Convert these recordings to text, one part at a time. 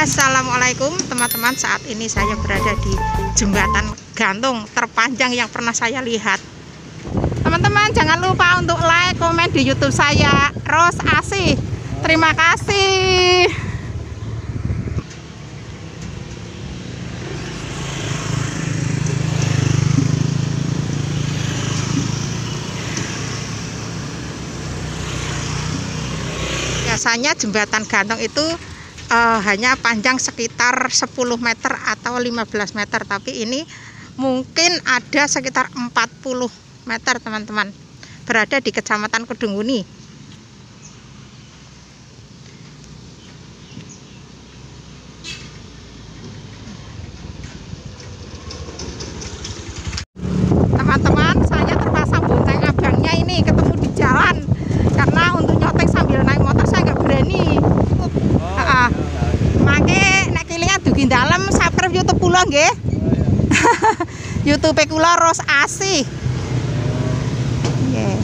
Assalamualaikum teman-teman. Saat ini saya berada di jembatan gantung terpanjang yang pernah saya lihat. Teman-teman jangan lupa untuk like komen di youtube saya Ros Asih. Terima kasih. Biasanya jembatan gantung itu uh, hanya panjang sekitar 10 meter atau 15 meter tapi ini mungkin ada sekitar 40 meter teman-teman berada di kecamatan Kedunguni teman-teman saya terpasang bonceng abangnya ini ketemu di jalan karena untuk nyoteng sambil naik motor saya nggak berani oh, make nek dalem subscribe YouTube kula nggih. YouTube kula Ros Asih. Nggih.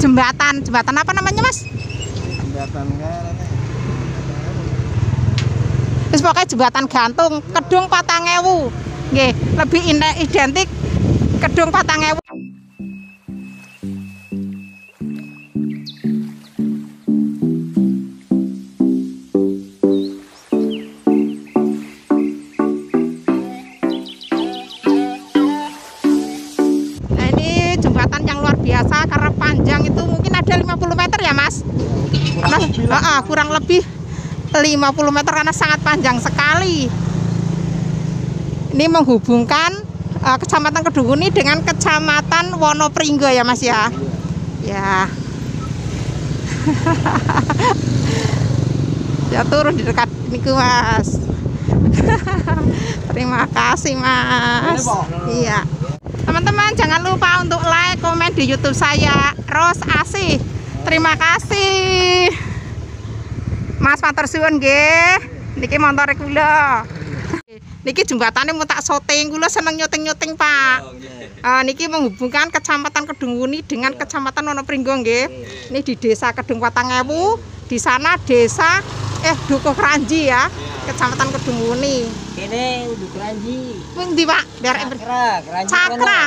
Jembatan jembatan apa namanya mas? Jembatan kan Terus pokoknya jembatan gantung kedung patangewu nggih lebih identik kedung patangewu kurang lebih 50 meter karena sangat panjang sekali. Ini menghubungkan uh, kecamatan Kedunguni dengan kecamatan Wonopringgo ya mas ya? Ya. Ya turun di dekat niku mas. Terima kasih mas. Iya. Teman-teman jangan lupa untuk like komen di YouTube saya Ros Asih. Terima kasih Mas matur suwun nggih. Niki montore kula niki jembatane mau tak syuting kula seneng nyuting-nyuting Pak. Uh, niki menghubungkan kecamatan Kedunguni dengan kecamatan Wonopringgo nggih. Ini di desa Kedung Patangewu di sana desa eh Dukuh Kranji ya kecamatan Kedunguni ini udah keranji Pundi Pak? Biar cakra keranji Cakra.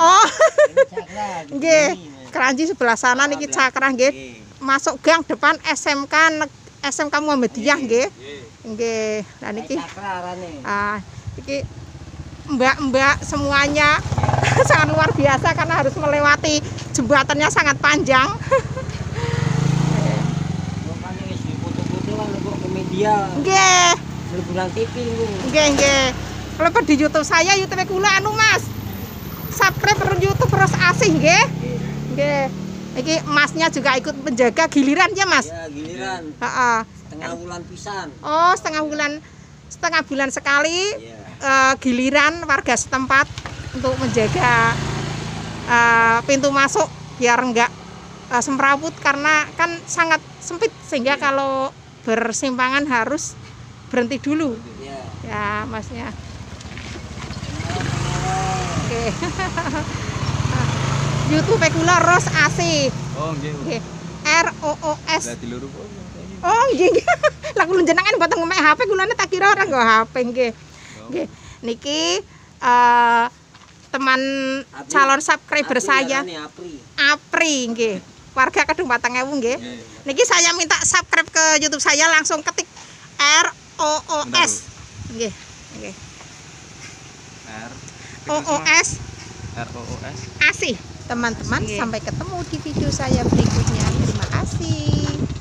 Oh, cakra nggih. Keranji sebelah sana niki Cakra nggih. Masuk gang depan SMK Neg- SMK Muhammadiyah nggih. Nggih. Lah niki ah iki mbak-mbak semuanya sangat luar biasa karena harus melewati jembatannya sangat panjang. Kan media Nggih. berbulan TV lu Nggih, nggih. Kalau di YouTube saya, YouTube kula anu Mas. Subscribe terus YouTube terus asih nggih. Nggih. Iki masnya juga ikut menjaga giliran ya, Mas? ya giliran Heeh. setengah bulan pisan Oh, setengah bulan setengah bulan sekali ya eh, giliran warga setempat untuk menjaga eh, pintu masuk biar enggak eh, semrawut karena kan sangat sempit sehingga kalau bersimpangan harus berhenti dulu. ya Ya, Masnya. Oke. YouTube kula Ros Asih. Oh, nggih. Nggih. R O O S Lah diluru kok. Oh nggih. Lah kula jenengan mboten ngemek HP kula tak kira ora nggo HP nggih. Nggih. Niki eh teman Apri. calon subscriber Apri saya Apri Apri nggih. Warga Kedung Batangewu nggih. Nggih. Niki saya minta subscribe ke YouTube saya langsung ketik R O O S. Nggih. Nggih. R O O S Asih. Teman-teman Asih. sampai ketemu di video saya berikutnya. Terima kasih.